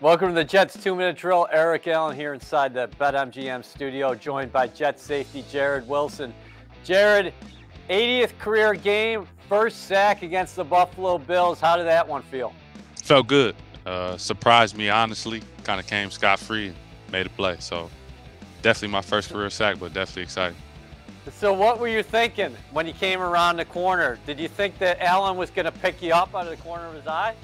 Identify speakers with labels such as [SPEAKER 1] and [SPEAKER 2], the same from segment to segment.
[SPEAKER 1] Welcome to the Jets two minute drill. Eric Allen here inside the BetMGM studio, joined by Jet safety Jarrod Wilson. Jarrod, 80th career game, first sack against the Buffalo Bills. How did that one feel?
[SPEAKER 2] Felt good. Uh, surprised me, honestly. Kind of came scot free and made a play. So, definitely my first career sack, but definitely excited.
[SPEAKER 1] So, what were you thinking when you came around the corner? Did you think that Allen was going to pick you up out of the corner of his eye?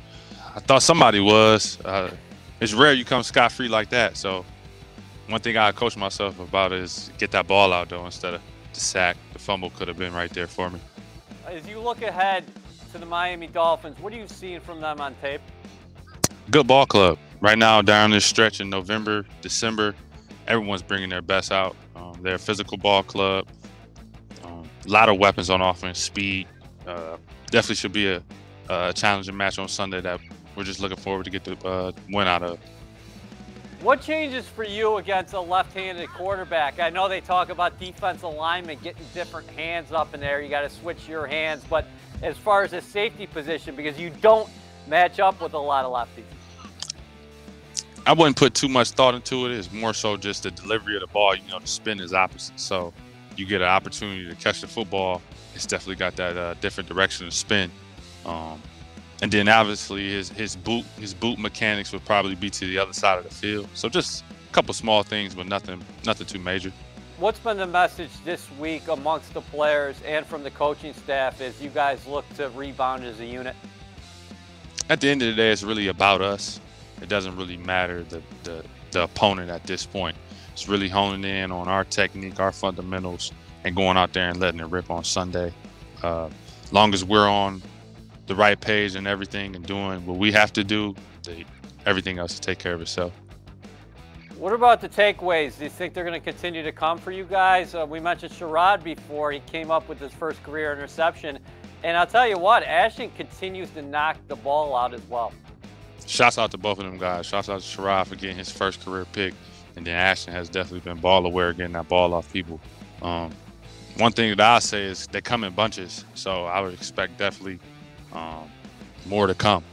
[SPEAKER 2] I thought somebody was. Uh, it's rare you come scot free like that. So, one thing I coach myself about is get that ball out though instead of the sack. The fumble could have been right there for me.
[SPEAKER 1] As you look ahead to the Miami Dolphins, what are you seeing from them on tape?
[SPEAKER 2] Good ball club. Right now, down this stretch in November, December, everyone's bringing their best out. Um, they're a physical ball club. Um, a lot of weapons on offense, speed. Uh, definitely should be a, a, challenging match on Sunday that we're just looking forward to get the uh, win out of.
[SPEAKER 1] What changes for you against a left-handed quarterback? I know they talk about defense alignment, getting different hands up in there. You got to switch your hands, but as far as a safety position, because you don't match up with a lot of lefties.
[SPEAKER 2] I wouldn't put too much thought into it. It's more so just the delivery of the ball. You know, the spin is opposite, so you get an opportunity to catch the football. It's definitely got that uh, different direction of spin. Um, and then obviously his his boot his boot mechanics would probably be to the other side of the field. So just a couple small things, but nothing nothing too major.
[SPEAKER 1] What's been the message this week amongst the players and from the coaching staff as you guys look to rebound as a unit?
[SPEAKER 2] At the end of the day, it's really about us. It doesn't really matter the, the, the opponent at this point. It's really honing in on our technique, our fundamentals, and going out there and letting it rip on Sunday. Uh, long as we're on the right page and everything and doing what we have to do, the, everything else will take care of itself.
[SPEAKER 1] What about the takeaways? Do you think they're going to continue to come for you guys? Uh, we mentioned Sharrod before. He came up with his first career interception. And I'll tell you what, Ashtyn continues to knock the ball out as well.
[SPEAKER 2] Shouts out to both of them guys. Shouts out to Sharrod for getting his first career pick. And then Ashtyn has definitely been ball aware, getting that ball off people. Um, one thing that I say is they come in bunches. So I would expect definitely – um, more to come.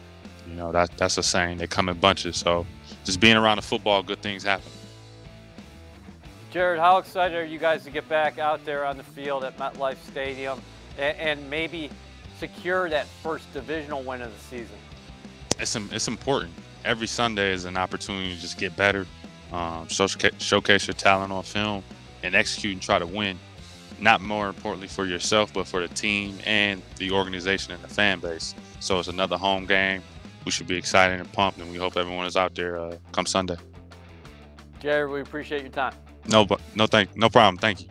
[SPEAKER 2] You know, that, that's a saying. They come in bunches. So just being around the football, good things happen.
[SPEAKER 1] Jarrod, how excited are you guys to get back out there on the field at MetLife Stadium and, and maybe secure that first divisional win of the season?
[SPEAKER 2] It's, it's important. Every Sunday is an opportunity to just get better, um, showcase your talent on film, and execute and try to win not more importantly for yourself, but for the team and the organization and the fan base. So it's another home game. We should be excited and pumped, and we hope everyone is out there uh, come Sunday.
[SPEAKER 1] Jarrod, we appreciate your time.
[SPEAKER 2] No, but no, thank, no problem. Thank you.